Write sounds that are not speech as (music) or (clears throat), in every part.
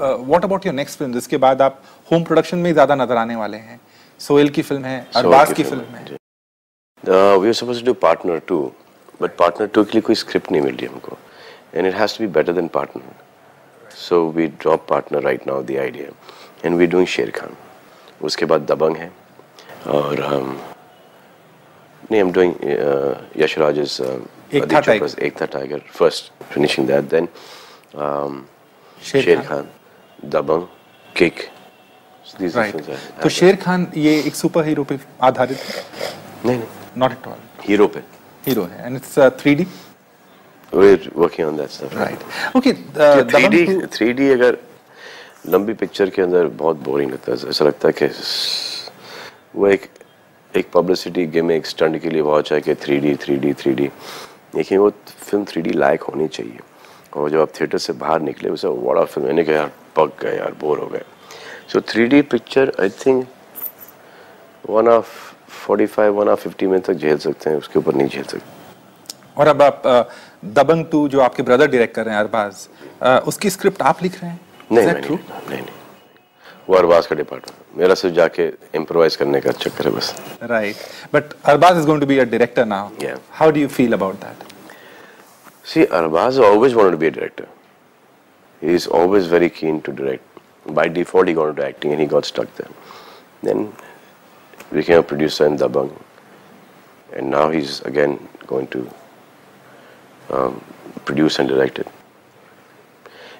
What about your next film जिसके बाद आप होम प्रोडक्शन में ज़्यादा नज़र आने वाले हैं। सोहेल की फ़िल्म है अरबाज की फ़िल्म है। We are suppose to Partner two but Partner two के लिए कोई स्क्रिप्ट नहीं मिल रही हमको। And it has to be better than Partner so we drop Partner right now the idea and we doing Sher Khan उसके बाद दबंग है। और um, नहीं I'm doing uh, Yashraj's uh, Ek Tha Aditya Tiger. Chopras Ek Tha Films I- तो शेर खान ये एक super hero पे आधारित है? नहीं नहीं. नॉट एट ऑल हीरो पे. हीरो है. And it's three D we're working on that stuff. Right okay three D three D अगर लंबी पिक्चर के अंदर बहुत बोरिंग लगता है ऐसा लगता है कि वो एक एक पब्लिसिटी गेम एक स्टंट के लिए बहुत चाहे कि three D three D three D लेकिन वो फ़िल्म थ्री डी लायक होनी चाहिए। और जब आप थिएटर से बाहर निकले उसे बड़ा फ़िल्म मैंने कहा यार पक गए यार बोर हो गए so three D picture I think one of forty five one of fifty minute तक झेल सकते हैं उसके ऊपर नहीं झेल सकते और अब आप दबंग टू जो आपके ब्रदर डायरेक्ट कर रहे हैं अरबाज उसकी स्क्रिप्ट आप लिख रहे हैं नहीं नहीं नहीं नहीं नहीं वो अरबाज का डिपार्टमेंट मेरा सिर्फ़ जाके इम्प्रोवाइज करने का चक्कर है बस. But Arbaz is going to be a director now. Yeah. How do you feel about that? See, Arbaz always wanted to be a director. He is always very keen to direct. By default, he got into acting and he got stuck there. Then became a producer in Dabang. And now he's again going to um, produce and direct it.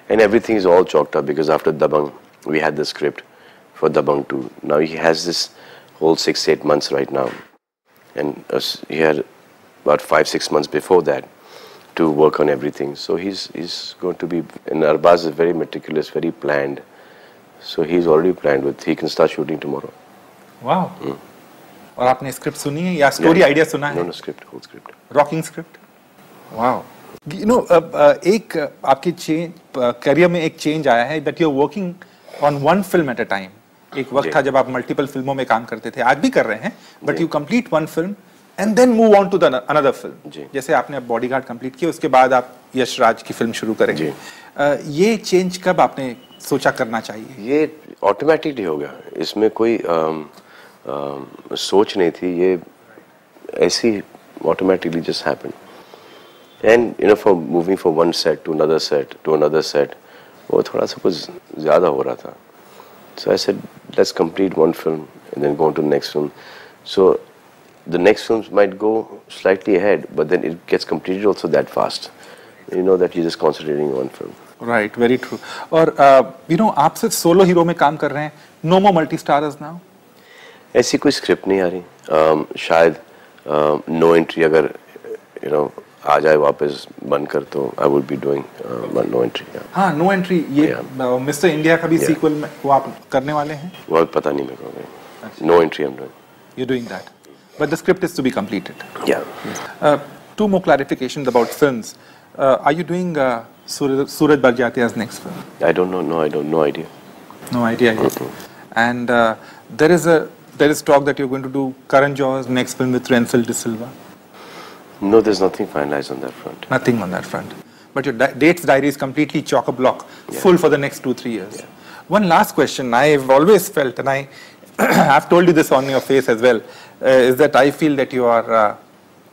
And everything is all chalked up because after Dabang, we had the script for Dabang 2. Now he has this whole six, eight months right now. And us he had about five, six months before that to work on everything. So he's he's going to be and Arbaz is very meticulous, very planned. So he's already planned with he can start shooting tomorrow. Wow. Mm. और आपने script सुनी है या story idea सुना है script script rocking script wow you know एक आपके change career में एक चेंज आया है that you are working on one film at a time एक वक्त था जब आप मल्टीपल फ़िल्मों में काम करते थे आज भी कर रहे हैं but you complete one film and then move on to the another film जैसे आपने अब बॉडीगार्ड कंप्लीट किया उसके बाद आप यश राज की फ़िल्म शुरू करेंगे। जी। Uh, ये चेंज कब आपने सोचा करना चाहिए? ये ऑटोमेटिकली हो गया। इसमें कोई um, um, सोच नहीं थी। ये ऐसी automatically just happen and you know for moving from one set to another set to another set वो थोड़ा सा कुछ ज़्यादा हो रहा था। So I said let's complete one film and then go to next film so the next films might go slightly ahead, but then it gets completed also that fast. You know that you're just concentrating on film. Right very true और you know आप सिर्फ़ solo hero में काम कर रहे हैं no more multi starrers now ऐसी कोई स्क्रिप्ट नहीं आ रही। Um, शायद नो एंट्री अगर यू नो आ जाए वापस बनकर तो I would be doing No Entry हाँ नो एंट्री ये Yeah. मिस्टर इंडिया का भी Yeah. सीक्वल में वो आप करने वाले हैं? वो पता नहीं मेरे को No Entry I am doing you doing that But the script is to be completed. Yeah. Uh, two more clarifications about films. Uh, are you doing uh, Suraj, Barjatia's next film? I don't know. No, I don't. No idea. No idea. Mm -hmm. And uh, there is a there is talk that you're going to do Karan Johar's next film with Renfil De Silva. No, there's nothing finalized on that front. Nothing on that front. But your di dates diary is completely chock a block, yeah. full for the next two three years. Yeah. One last question. I've always felt, and I (clears throat) have told you this on your face as well, uh, is that I feel that you are uh,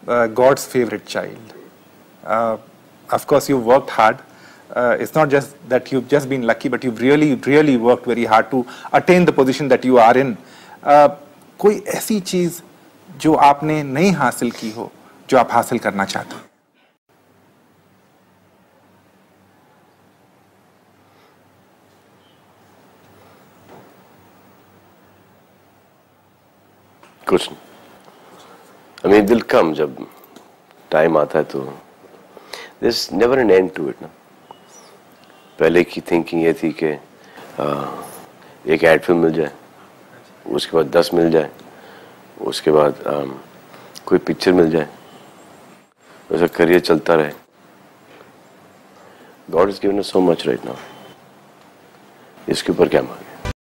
uh, God's favorite child. Uh, of course, you've worked hard. Uh, it's not just that you've just been lucky, but you've really, really worked very hard to attain the position that you are in. Uh, कोई ऐसी चीज जो आपने नहीं हासिल की हो जो आप हासिल करना चाहते हो कुछ आई मीन विल कम जब टाइम आता है तो। This never an end to it ना। पहले की थिंकिंग ये थी कि एक एड फ़िल्म मिल जाए उसके बाद दस मिल जाए उसके बाद आम, कोई पिक्चर मिल जाए वैसा करियर चलता रहे। God is given so much right now इसके ऊपर क्या मांगे